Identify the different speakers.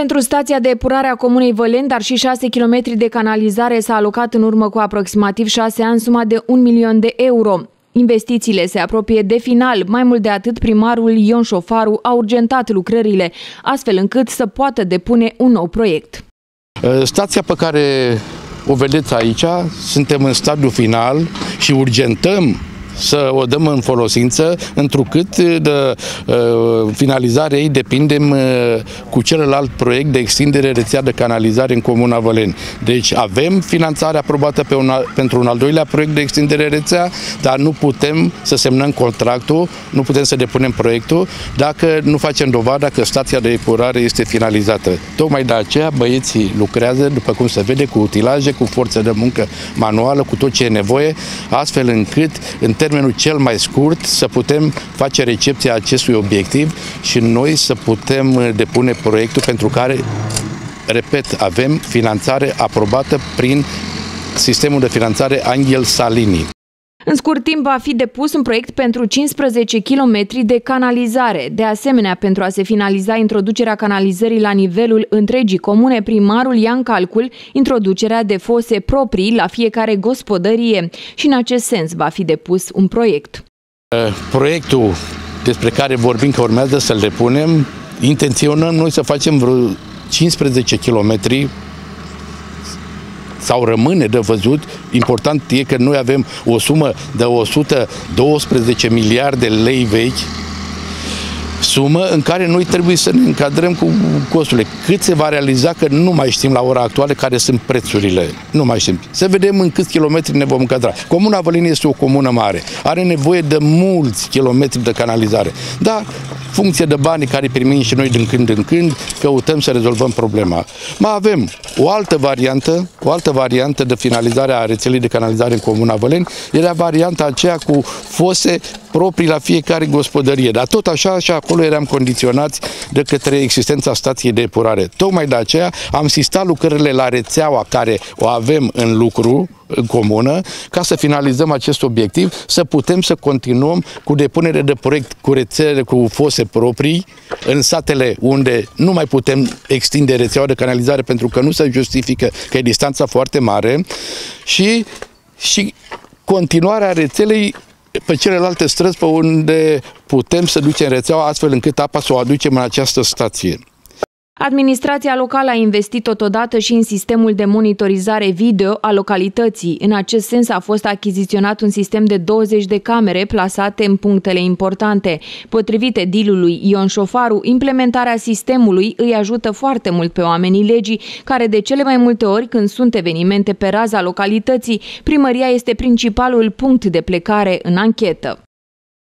Speaker 1: Pentru stația de epurare a comunei Vălen, dar și 6 km de canalizare s-a alocat în urmă cu aproximativ 6 ani suma de 1 milion de euro. Investițiile se apropie de final, mai mult de atât primarul Ion Șofaru a urgentat lucrările, astfel încât să poată depune un nou proiect.
Speaker 2: Stația pe care o vedeți aici, suntem în stadiul final și urgentăm să o dăm în folosință, întrucât de uh, finalizarea ei depindem uh, cu celălalt proiect de extindere rețea de canalizare în Comuna Văleni. Deci avem finanțare aprobată pe un, pentru un al doilea proiect de extindere rețea, dar nu putem să semnăm contractul, nu putem să depunem proiectul dacă nu facem dovada că stația de epurare este finalizată. Tocmai de aceea băieții lucrează, după cum se vede, cu utilaje, cu forță de muncă manuală, cu tot ce e nevoie, astfel încât în termenul cel mai scurt să putem face recepția acestui obiectiv și noi să putem uh, depune proiectul pentru care, repet, avem finanțare aprobată prin sistemul de finanțare Angel Salini.
Speaker 1: În scurt timp va fi depus un proiect pentru 15 km de canalizare. De asemenea, pentru a se finaliza introducerea canalizării la nivelul întregii comune, primarul ia în calcul introducerea de fose proprii la fiecare gospodărie și în acest sens va fi depus un proiect.
Speaker 2: Uh, proiectul despre care vorbim că urmează să-l depunem, intenționăm noi să facem vreo 15 km sau rămâne de văzut. Important e că noi avem o sumă de 112 miliarde lei vechi sumă în care noi trebuie să ne încadrăm cu costurile. Cât se va realiza, că nu mai știm la ora actuală care sunt prețurile. Nu mai știm. Să vedem în câți kilometri ne vom încadra. Comuna Vălini este o comună mare. Are nevoie de mulți kilometri de canalizare. Da, funcție de banii care primim și noi din când în când, căutăm să rezolvăm problema. Mai avem o altă variantă, o altă variantă de finalizare a rețelei de canalizare în Comuna Văleni, era varianta aceea cu fose proprii la fiecare gospodărie. Dar tot așa și acolo eram condiționați de către existența stației de epurare. Tocmai de aceea am sistat lucrările la rețeaua care o avem în lucru, în comună, ca să finalizăm acest obiectiv, să putem să continuăm cu depunere de proiect cu rețele, cu fose proprii, în satele unde nu mai putem extinde rețeaua de canalizare pentru că nu se justifică că e distanța foarte mare și, și continuarea rețelei pe celelalte străzi pe unde putem să ducem rețeaua astfel încât apa să o aducem în această stație.
Speaker 1: Administrația locală a investit totodată și în sistemul de monitorizare video a localității. În acest sens a fost achiziționat un sistem de 20 de camere plasate în punctele importante. Potrivit edilului Ion Șofaru, implementarea sistemului îi ajută foarte mult pe oamenii legii, care de cele mai multe ori când sunt evenimente pe raza localității, primăria este principalul punct de plecare în anchetă.